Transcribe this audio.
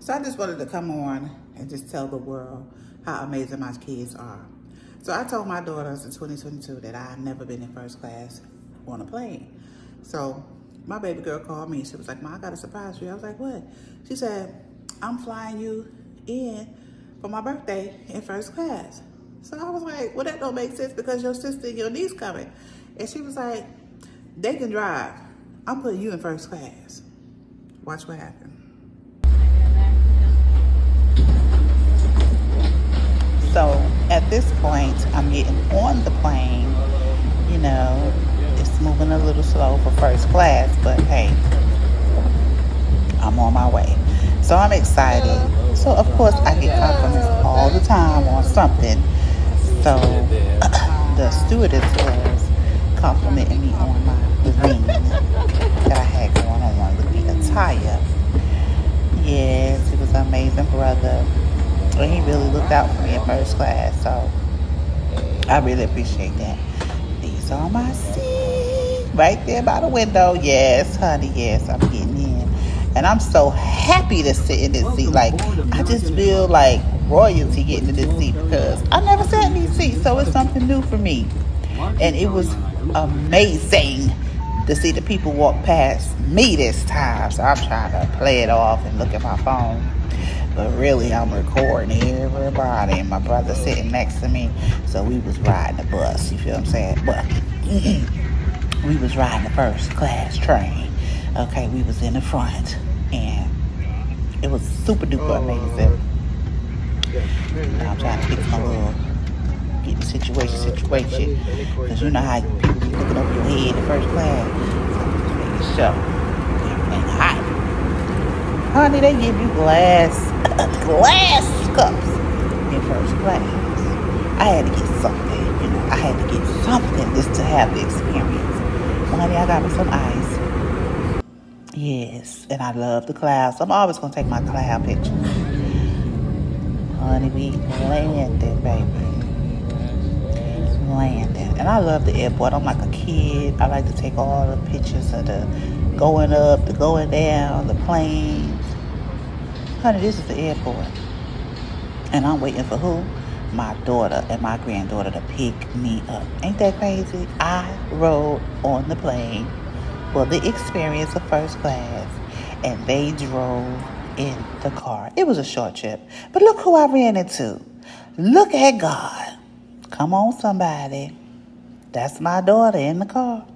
So I just wanted to come on and just tell the world how amazing my kids are. So I told my daughters in 2022 that I've never been in first class on a plane. So my baby girl called me. She was like, Mom, I got a surprise for you. I was like, what? She said, I'm flying you in for my birthday in first class. So I was like, well, that don't make sense because your sister and your niece coming. And she was like, they can drive. I'm putting you in first class. Watch what happens. So at this point, I'm getting on the plane. You know, it's moving a little slow for first class, but hey, I'm on my way. So I'm excited. So of course I get compliments all the time on something. So the stewardess was complimenting me on my ring that I had going on with the attire. Yes, he was an amazing brother. And he really looked out for me in first class. So I really appreciate that. These are my seats right there by the window. Yes, honey. Yes, I'm getting in. And I'm so happy to sit in this seat. Like, I just feel like royalty getting in this seat because I never sat in these seats. So it's something new for me. And it was amazing to see the people walk past me this time. So I'm trying to play it off and look at my phone. But really, I'm recording everybody. And my brother sitting next to me. So we was riding the bus. You feel what I'm saying? But we was riding the first class train. Okay, we was in the front. And it was super duper oh, amazing. Now I'm trying to fix my little get the situation situation. Because you know how people be looking over your head in first class. So everything hot. Honey, they give you glass glass cups in first class. I had to get something, you know, I had to get something just to have the experience. Honey, I got me some ice. Yes, and I love the clouds. I'm always gonna take my cloud pictures. Honey, we landed, baby. Landing. And I love the airport. I'm like a kid. I like to take all the pictures of the going up, the going down, the planes. Honey, this is the airport. And I'm waiting for who? My daughter and my granddaughter to pick me up. Ain't that crazy? I rode on the plane for the experience of first class, and they drove in the car. It was a short trip, but look who I ran into. Look at God. Come on, somebody. That's my daughter in the car.